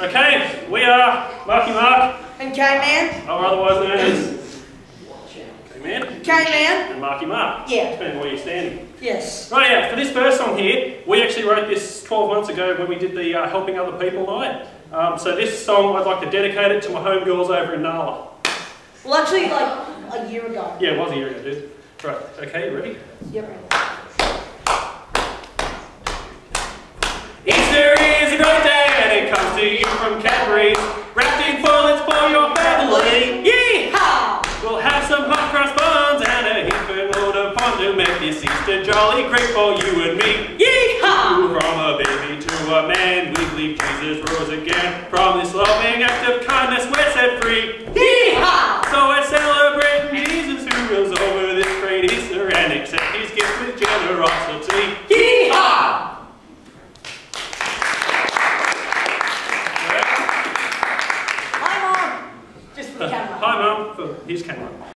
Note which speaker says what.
Speaker 1: Okay, we are Marky Mark,
Speaker 2: And K-Man?
Speaker 1: or otherwise known as K-Man
Speaker 2: K-Man?
Speaker 1: and Marky Mark.
Speaker 2: Yeah.
Speaker 1: Depending where you're standing.
Speaker 2: Yes.
Speaker 1: Right, yeah, for this first song here, we actually wrote this 12 months ago when we did the uh, Helping Other People night. Um, so this song, I'd like to dedicate it to my homegirls over in Nala.
Speaker 2: Well, actually, like a year ago.
Speaker 1: Yeah, it was a year ago, dude. Right, okay, you ready?
Speaker 2: Yep.
Speaker 1: Easter is a great day and it comes to you from Wrapped in foilets for your family. Yeehaw! We'll have some hot cross buns and a infant load of fun to make this Easter jolly great for you and me. Yeehaw! From a baby to a man, we believe Jesus rose again. From this loving act of kindness, we're set free.
Speaker 2: Yeehaw!
Speaker 1: So we're celebrating Jesus who rose over this great Easter and accept his gift with generosity. Yeehaw! Hi, Mum, for his camera.